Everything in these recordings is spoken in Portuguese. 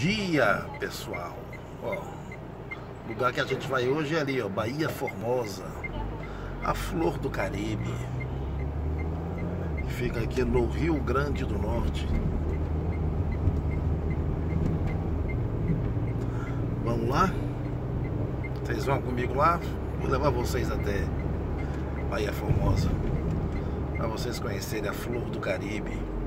dia, pessoal. Ó, o lugar que a gente vai hoje é ali, ó, Bahia Formosa, a flor do Caribe. Fica aqui no Rio Grande do Norte. Vamos lá? Vocês vão comigo lá? Vou levar vocês até Bahia Formosa. Para vocês conhecerem a flor do Caribe.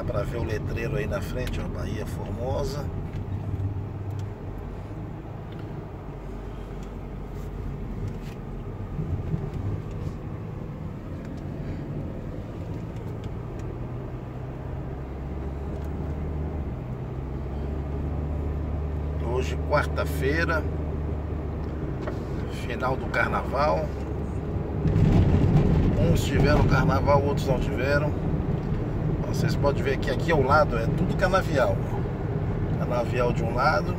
Dá para ver o letreiro aí na frente, ó, Bahia Formosa. Hoje, quarta-feira, final do carnaval. Uns tiveram carnaval, outros não tiveram. Vocês podem ver que aqui ao lado é tudo canavial. Canavial de um lado,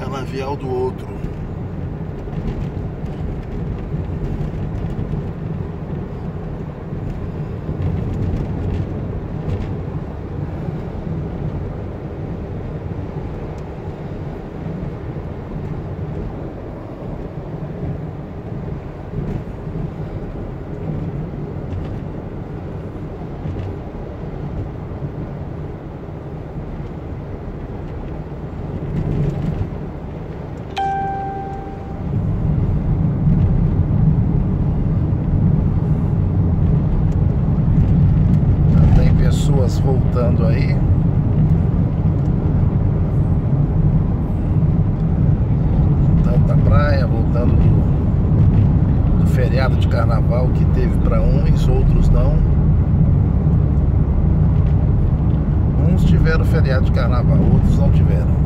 canavial do outro. Voltando aí. Voltando da praia, voltando do, do feriado de carnaval que teve para uns, outros não. Uns tiveram feriado de carnaval, outros não tiveram.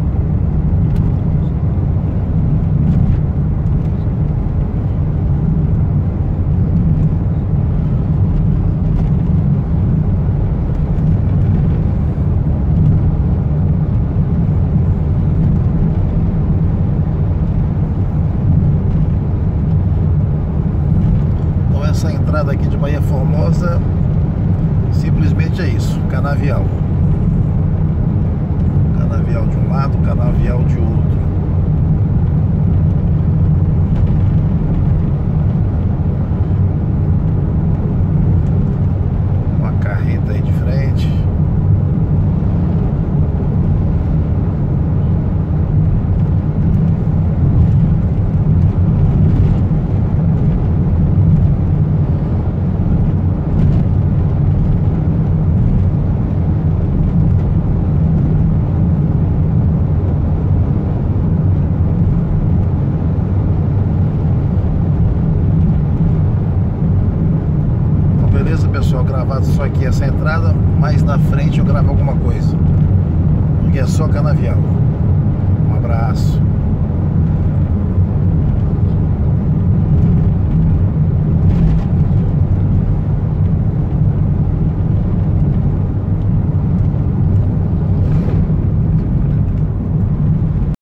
essa entrada aqui de Bahia Formosa simplesmente é isso, canavial de um lado, canavial de outro. Uma carreta aí de frente. Gravado só aqui essa entrada, mais na frente eu gravo alguma coisa. Porque é só canavial. Um abraço.